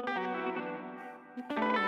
Música